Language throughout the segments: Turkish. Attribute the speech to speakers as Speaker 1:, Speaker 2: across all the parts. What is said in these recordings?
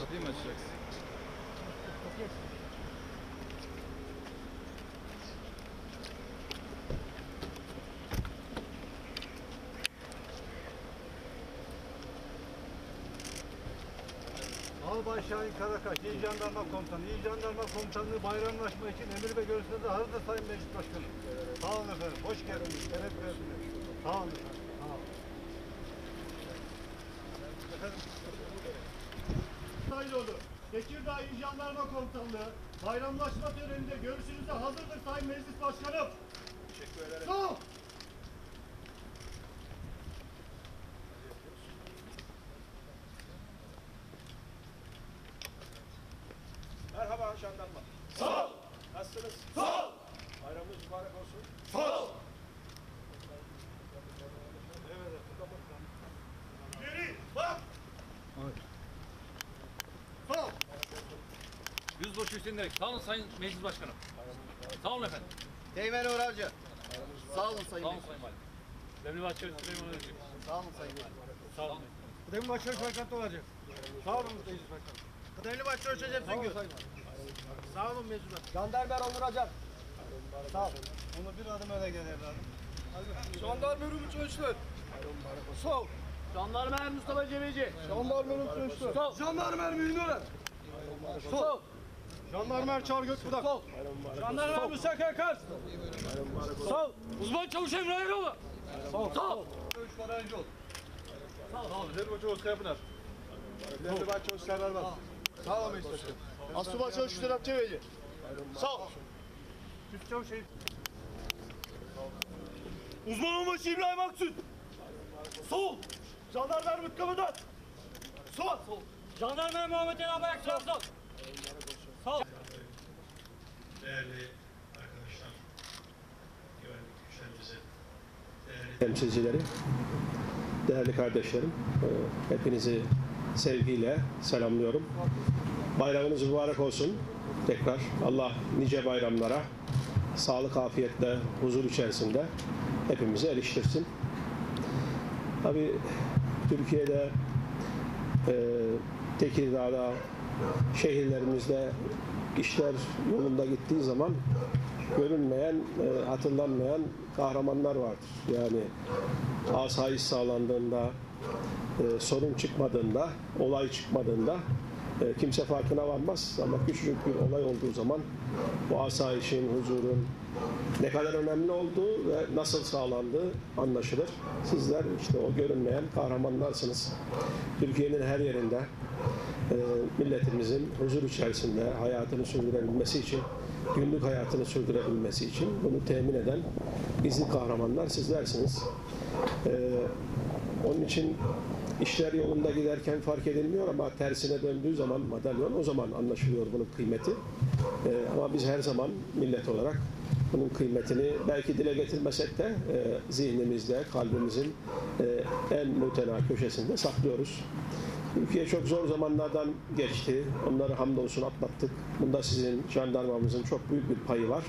Speaker 1: Kapıyı mı açacaksın?
Speaker 2: Albay Şahin Karakaş, İl Jandarma Komutanı, İl Jandarma Komutanlığı bayramlaşma için emir ve görüşünüzde hazırdır Sayın Meclis Başkanım. Sağ olun efendim, hoş geldiniz, şeref verdiniz. Sağ olun efendim, sağ olun. Efendim,
Speaker 3: Sayıloğlu, Tekirdağ İl Jandarma Komutanlığı bayramlaşma töreninde görüşünüze hazırdır Sayın Meclis Başkanım. Teşekkür ederim. Sağ ol.
Speaker 4: Merhaba jandarma.
Speaker 3: Sağ ol.
Speaker 4: Nasılsınız?
Speaker 3: Sağ ol.
Speaker 4: Bayramınız mübarek olsun.
Speaker 3: Sağ ol. Geri bak. Sağ ol.
Speaker 1: Yüzbaşı Hüseyin Derek. Sağ olun Sayın Meclis Başkanım. Sağ olun efendim.
Speaker 5: Teğmen Uğuracı. Sağ olun Sayın
Speaker 1: Sağ olun. Sayın Valim. Bahçeli Süleyman Özgür.
Speaker 5: Sağ olun Sayın Bey.
Speaker 1: Sağ olun.
Speaker 2: Kıdemli Başkanı Başkanı olacak. Sağ olun Meclis Başkanım.
Speaker 5: Kıdemli
Speaker 2: olun
Speaker 5: Süngür.
Speaker 2: Sayın
Speaker 5: Sağ olun Meclis Başkanım.
Speaker 2: Jandarmer Onur Acar. Sağ ol. Onu bir adım öne gel evladım.
Speaker 5: Jandarma Ümit Ölçler. Sağ ol. Jandarma Mustafa Cebeci. Jandarma Ümit Ölçler. Sağ ol. Jandarma Mühün Ören. Sağ ol.
Speaker 2: Jandarmer Çağrı Gökbudak.
Speaker 5: Sağ ol. Jandarma Musa Kakar. Sağ ol.
Speaker 1: Uzman Çavuş Emre Eroğlu.
Speaker 2: Sağ ol. Sağ ol. Üç öğrenci ol. Sağ ol. Ol. Zerboçu Özkaya Pınar. Zerboçu Başçavuş Serdar Bas. Sağ ol Meclis Başkanım.
Speaker 5: Asubay Çavuş Serap Cebeci. Sağ ol.
Speaker 2: Çift Çavuş Şehit.
Speaker 3: Uzman olmuş İbrahim Aksün. Sol. Jandarma Ümit Kapıdan. Sol. Sol.
Speaker 1: Jandarma Muhammed El Abayak Sağ ol.
Speaker 4: Temsilcileri, değerli kardeşlerim, hepinizi sevgiyle selamlıyorum. Bayramınız mübarek olsun. Tekrar Allah nice bayramlara sağlık, afiyetle, huzur içerisinde hepimizi eriştirsin. Tabii Türkiye'de e, Tekirdağ'da, şehirlerimizde işler yolunda gittiği zaman görünmeyen, e, hatırlanmayan kahramanlar vardır. Yani asayiş sağlandığında, e, sorun çıkmadığında, olay çıkmadığında e, kimse farkına varmaz ama küçücük bir olay olduğu zaman bu asayişin, huzurun ne kadar önemli olduğu ve nasıl sağlandığı anlaşılır. Sizler işte o görünmeyen kahramanlarsınız. Türkiye'nin her yerinde e, milletimizin huzur içerisinde hayatını sürdürebilmesi için, günlük hayatını sürdürebilmesi için bunu temin eden gizli kahramanlar sizlersiniz. E, onun için işler yolunda giderken fark edilmiyor ama tersine döndüğü zaman madalyon o zaman anlaşılıyor bunun kıymeti. E, ama biz her zaman millet olarak bunun kıymetini belki dile getirmesek de e, zihnimizde, kalbimizin e, en mütena köşesinde saklıyoruz. Türkiye çok zor zamanlardan geçti. Onları hamdolsun atlattık. Bunda sizin jandarmamızın çok büyük bir payı var.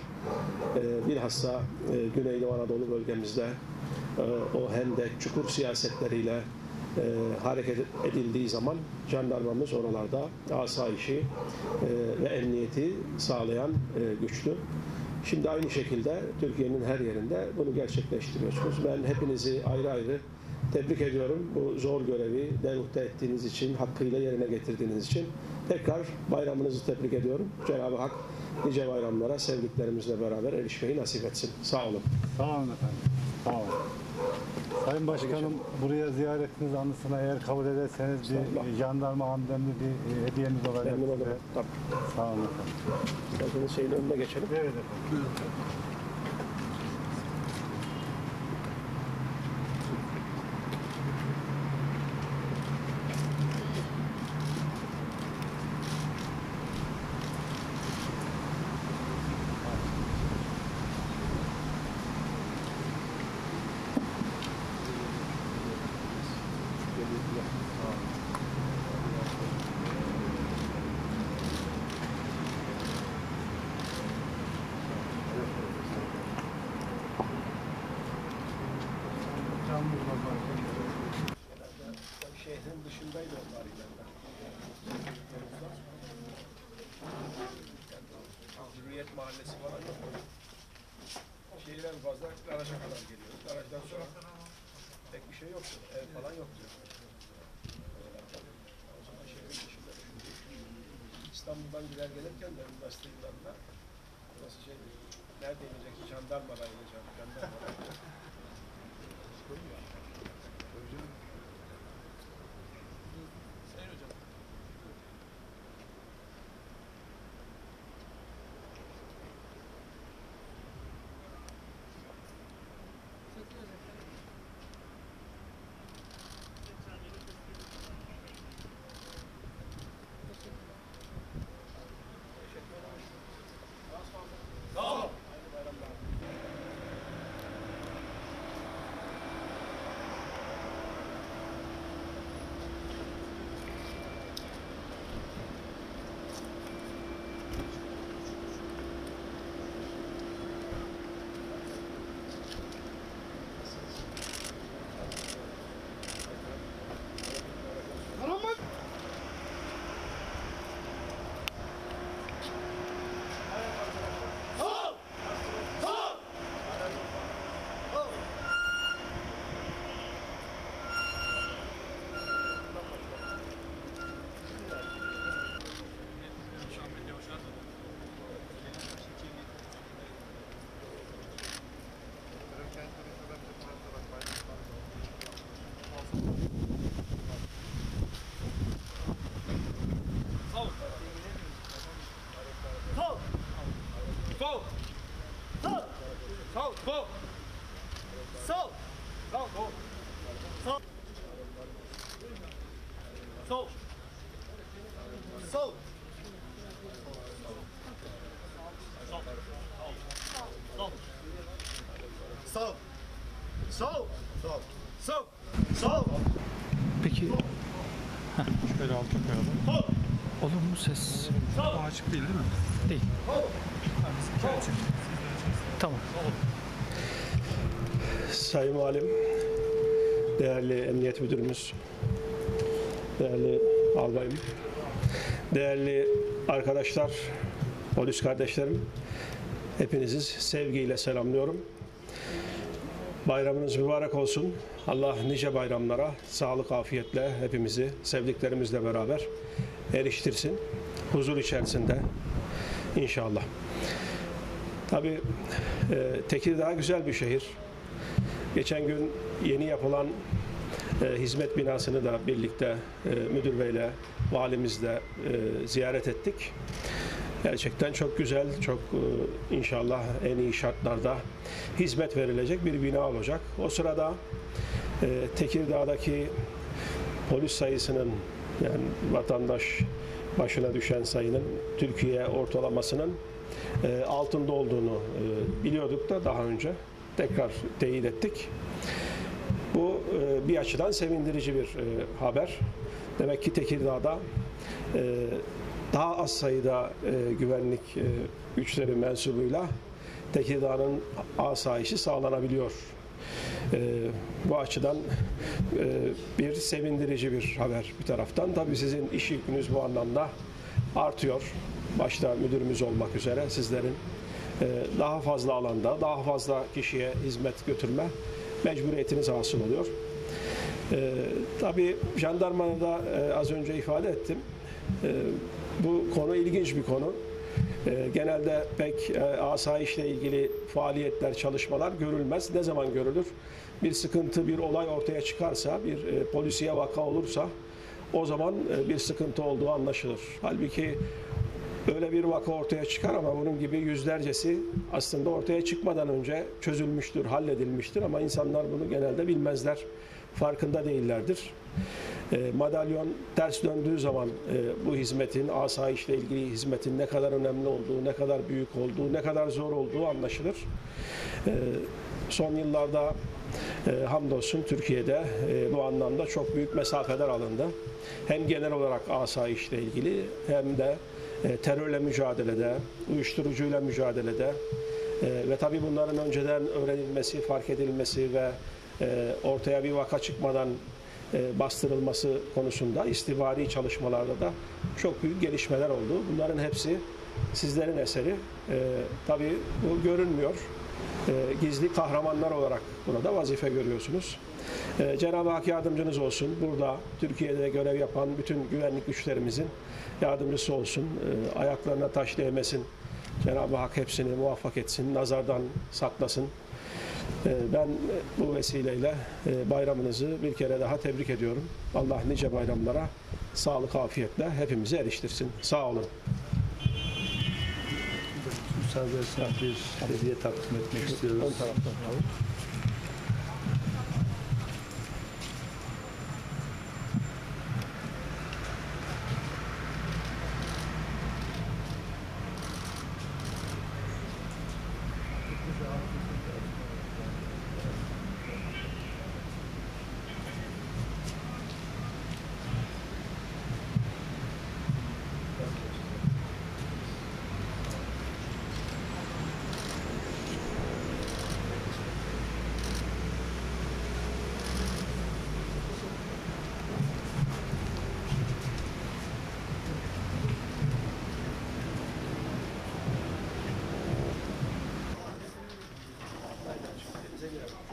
Speaker 4: Ee, bilhassa e, Güneydoğu Anadolu bölgemizde e, o hendek, çukur siyasetleriyle e, hareket edildiği zaman jandarmamız oralarda asayişi e, ve emniyeti sağlayan e, güçlü. Şimdi aynı şekilde Türkiye'nin her yerinde bunu gerçekleştiriyorsunuz. Ben hepinizi ayrı ayrı tebrik ediyorum. Bu zor görevi deruhte ettiğiniz için, hakkıyla yerine getirdiğiniz için. Tekrar bayramınızı tebrik ediyorum. Cenab-ı Hak nice bayramlara sevdiklerimizle beraber erişmeyi nasip etsin. Sağ olun.
Speaker 2: Sağ olun efendim. Sağ olun. Sayın Başkanım buraya ziyaretiniz anısına eğer kabul ederseniz bir jandarma amblemli bir e, hediyemiz olacak
Speaker 4: Memnun
Speaker 2: size.
Speaker 4: olurum. Tabii.
Speaker 2: Sağ olun efendim.
Speaker 4: İsterseniz şeyin önüne geçelim.
Speaker 2: Evet efendim.
Speaker 6: En fazla garaja kadar geliyoruz. Garajdan sonra pek bir şey yok. Ev falan yok. O zaman şehrin dışında İstanbul'dan gider gelirken de üniversite yıllarında burası şey nerede inecek? Jandarmada ineceğim. Jandarmada.
Speaker 1: Sol. Sol. Sol. Sol. Sol. Sol. Sol.
Speaker 7: Peki. Şöyle alta koyalım. Olur mu ses? Açık değil değil mi? Değil. Tamam.
Speaker 4: Sayın Valim, değerli Emniyet Müdürümüz, değerli albayım, değerli arkadaşlar, polis kardeşlerim, hepinizi sevgiyle selamlıyorum. Bayramınız mübarek olsun. Allah nice bayramlara sağlık, afiyetle hepimizi sevdiklerimizle beraber eriştirsin. Huzur içerisinde inşallah. Tabii e, Tekirdağ güzel bir şehir. Geçen gün yeni yapılan hizmet binasını da birlikte e, müdür beyle, valimizle e, ziyaret ettik. Gerçekten çok güzel, çok e, inşallah en iyi şartlarda hizmet verilecek bir bina olacak. O sırada e, Tekirdağ'daki polis sayısının yani vatandaş başına düşen sayının Türkiye ortalamasının e, altında olduğunu e, biliyorduk da daha önce tekrar teyit ettik. Bu e, bir açıdan sevindirici bir e, haber. Demek ki Tekirdağ'da e, daha az sayıda e, güvenlik e, güçleri mensubuyla Tekirdağ'ın asayişi sağlanabiliyor. E, bu açıdan e, bir sevindirici bir haber bir taraftan. Tabii sizin iş yükünüz bu anlamda artıyor. Başta müdürümüz olmak üzere sizlerin e, daha fazla alanda, daha fazla kişiye hizmet götürme mecburiyetiniz hasıl oluyor. E, tabii jandarmada e, az önce ifade ettim. E, bu konu ilginç bir konu. E, genelde pek e, asayişle ilgili faaliyetler, çalışmalar görülmez. Ne zaman görülür? Bir sıkıntı, bir olay ortaya çıkarsa, bir e, polisiye vaka olursa o zaman e, bir sıkıntı olduğu anlaşılır. Halbuki öyle bir vaka ortaya çıkar ama bunun gibi yüzlercesi aslında ortaya çıkmadan önce çözülmüştür, halledilmiştir ama insanlar bunu genelde bilmezler, farkında değillerdir. E, madalyon ters döndüğü zaman e, bu hizmetin, asayişle ilgili hizmetin ne kadar önemli olduğu, ne kadar büyük olduğu, ne kadar zor olduğu anlaşılır. E, son yıllarda e, hamdolsun Türkiye'de e, bu anlamda çok büyük mesafeler alındı. Hem genel olarak asayişle ilgili hem de terörle mücadelede, uyuşturucuyla mücadelede e, ve tabii bunların önceden öğrenilmesi, fark edilmesi ve e, ortaya bir vaka çıkmadan e, bastırılması konusunda istihbari çalışmalarda da çok büyük gelişmeler oldu. Bunların hepsi sizlerin eseri. E, tabii bu görünmüyor. E, gizli kahramanlar olarak burada vazife görüyorsunuz. E, Cenab-ı Hak yardımcınız olsun. Burada Türkiye'de görev yapan bütün güvenlik güçlerimizin yardımcısı olsun. E, ayaklarına taş değmesin. Cenab-ı Hak hepsini muvaffak etsin, nazardan saklasın. E, ben bu vesileyle e, bayramınızı bir kere daha tebrik ediyorum. Allah nice bayramlara sağlık, afiyetle hepimizi eriştirsin. Sağ olun.
Speaker 8: Müsaade edersen bir hediye takdim etmek istiyoruz.
Speaker 4: Ön taraftan. Yeah.